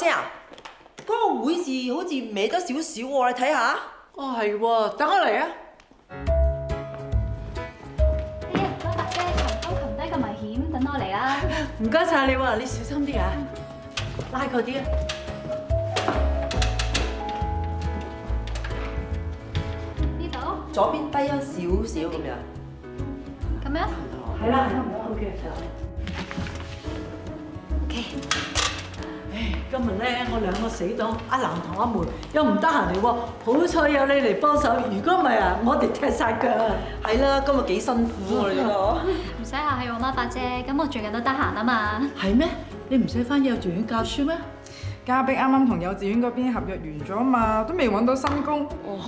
姐啊，嗰個會字好似歪咗少少喎，你睇下。哦係喎，等我嚟啊！哎呀，唔該，白姐，擒高擒低咁危險，等我嚟啦。唔該晒你喎，你小心啲啊！拉佢啲啊！呢度左邊低咗少少咁樣。咁樣係啦。，OK。今日咧我兩個死黨阿男同阿梅又唔得閒嚟喎，好彩有你嚟幫手，如果唔係啊，我哋踢晒腳啊！係啦，今日幾辛苦喎你個。唔使客氣我，媽八姐，咁我最近都得閒啊嘛。係咩？你唔使翻幼稚園教書咩？嘉碧啱啱同幼稚園嗰邊合約完咗嘛，都未揾到新工。哦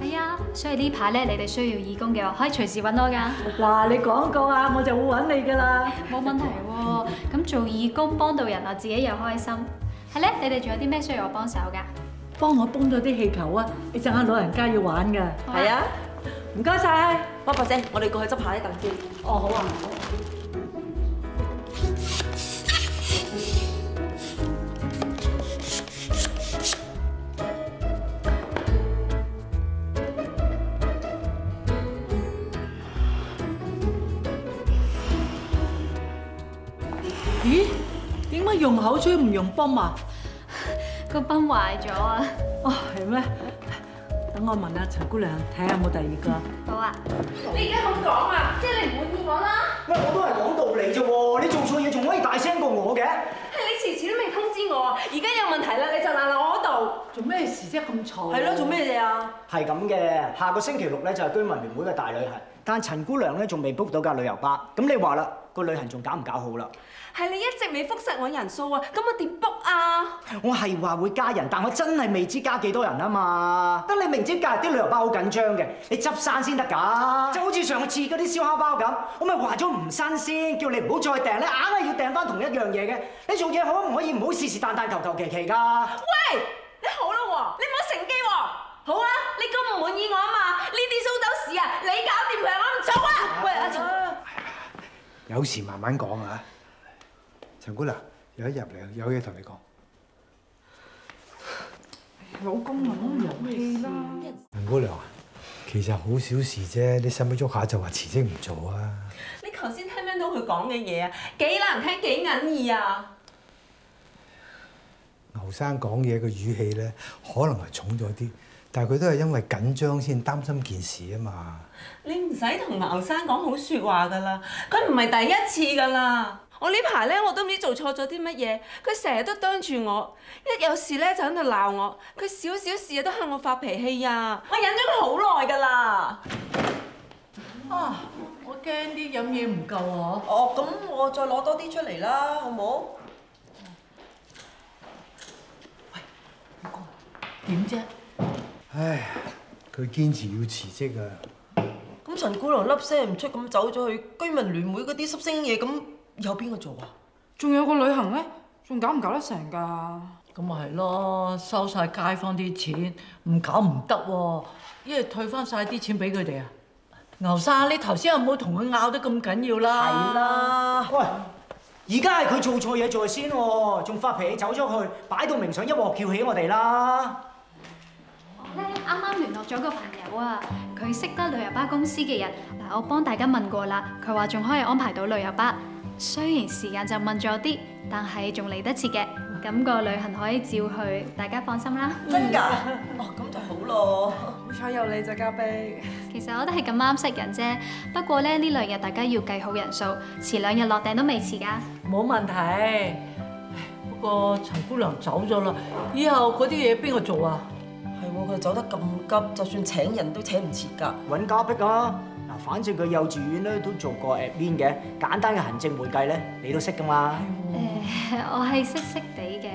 係啊，所以呢排咧，你哋需要義工嘅話，可以隨時揾我㗎，嗱，你講過啊，我就會揾你噶啦。冇問題喎。咁做義工幫到人啊，自己又開心。係咧，你哋仲有啲咩需要我幫手㗎？幫我搬咗啲氣球啊！你陣間老人家要玩㗎。係啊，唔該晒。波波姐，我哋過去執下啲凳先。哦，好啊。咦？點解用口吹唔用泵啊？個泵壞咗啊！哦，係咩？等我問下陳姑娘，睇下有冇第二個。好啊，你而家咁講啊，即係你唔滿意我啦？喂，我都係講道理啫喎，你做錯嘢仲可以大聲過我嘅。係你遲遲都未通知我啊，而家有問題啦，你就賴落我度。做咩事啫？咁嘈。係咯，做咩嘢啊？係咁嘅，下個星期六咧就係居民聯會嘅大旅行，但陳姑娘咧仲未 book 到架旅遊巴，咁你話啦，個旅行仲搞唔搞好啦？係你一直未覆實我人數啊，咁我點 book 啊？我係話會加人，但我真係未知加幾多人啊嘛。得你明知假日啲旅遊巴好緊張嘅，你執生先得㗎。就好似上次嗰啲燒烤包咁，我咪話咗唔新鮮，叫你唔好再訂咧，硬係要訂翻同一樣嘢嘅。你做嘢可唔可以唔好事事但但、求求其其㗎？喂，你好啦喎，你唔好乘機喎。好啊，你咁唔滿意我啊嘛？呢啲蘇州屎啊，你搞掂佢，我唔做啊！喂，阿陳，有事慢慢講啊。陳姑娘，有一入嚟有嘢同你講。老公啊，遊戲啦。陳姑娘啊，其實好小事啫，你使唔使喐下就話辭職唔做啊？你頭先聽唔聽到佢講嘅嘢啊？幾難聽，幾隱意啊！牛生講嘢嘅語氣咧，可能係重咗啲，但係佢都係因為緊張先擔心件事啊嘛。你唔使同牛生講好説話噶啦，佢唔係第一次噶啦。我呢排咧我都唔知做錯咗啲乜嘢，佢成日都啄住我，一有事咧就喺度鬧我，佢少少事都向我發脾氣啊！我忍咗佢好耐噶啦。啊！我驚啲飲嘢唔夠啊！哦，咁我再攞多啲出嚟啦，好冇？點啫？唉，佢堅持要辭職啊！咁陳姑娘粒聲唔出咁走咗去居民聯會嗰啲濕星嘢，咁有邊個做啊？仲有個旅行咧，仲搞唔搞得成㗎？咁咪係咯，收晒街坊啲錢，唔搞唔得喎，一係退翻晒啲錢俾佢哋啊！牛生，你頭先有冇同佢拗得咁緊要啦？係啦，喂，而家係佢做錯嘢在先喎，仲發脾氣走咗去，擺到明想一鑊撬起我哋啦。咧啱啱聯絡咗個朋友啊，佢識得旅遊巴公司嘅人，嗱我幫大家問過啦，佢話仲可以安排到旅遊巴，雖然時間就問咗啲，但係仲嚟得切嘅，咁個旅行可以照去，大家放心啦。真㗎？哦，咁就好咯。好彩有你就，嘉碧。其實我都係咁啱識人啫，不過咧呢兩日大家要計好人數，遲兩日落訂都未遲㗎。冇問題。不過陳姑娘走咗啦，以後嗰啲嘢邊個做啊？係喎，佢走得咁急，就算請人都請唔切㗎。揾嘉碧啊！嗱，反正佢幼稚園咧都做過 admin 嘅，簡單嘅行政會計咧，你都識㗎嘛？誒，我係識識地嘅，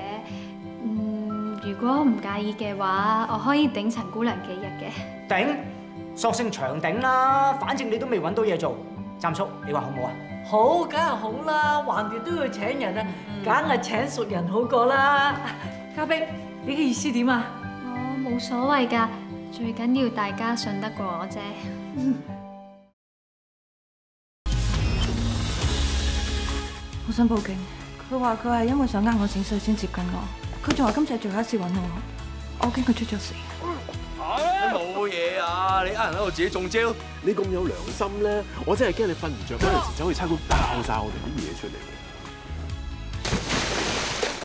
嗯，如果唔介意嘅話，我可以頂陳姑娘幾日嘅。頂，索性長頂啦，反正你都未揾到嘢做。湛叔，你話好唔好啊？好，梗係好啦，橫掂都要請人啊，梗係請熟人好過啦。嘉碧，你嘅意思點啊？我冇所謂㗎，最緊要大家信得過我啫。我想報警，佢話佢係因為想呃我錢，所以先接近我。佢仲話今次係最後一次揾我，我驚佢出咗事。冇嘢啊！你呃人喺度自己中招。你咁有良心咧，我真係驚你瞓唔着嗰陣時走去差館爆晒我哋啲嘢出嚟。